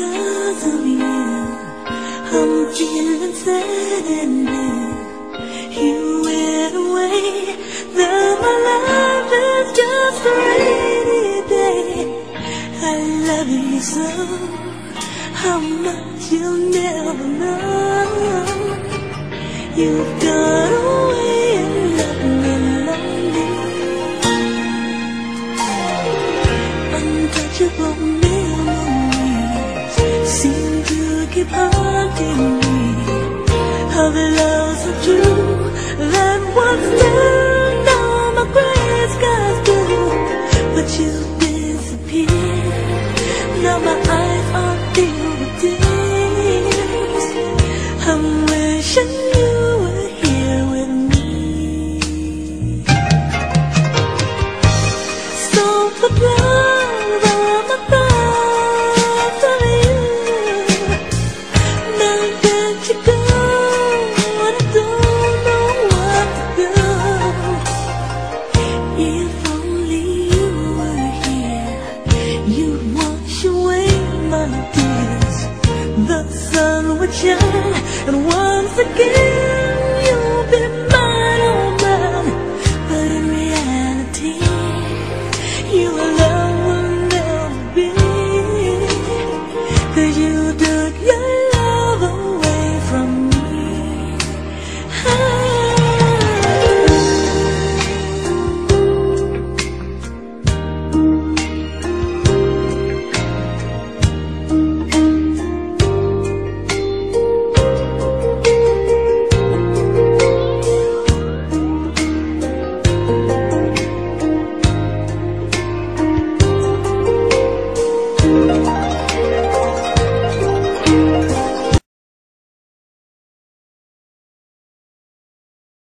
I'm feeling sad and blue. You went away. Now my life is just a rainy day. I love you so. How much you'll never know. You've gone away and left me lonely. Untouchable Of love so true that once turned all my gray skies blue, but you disappeared. Now my eyes are filled with tears. I'm wishing you and once again.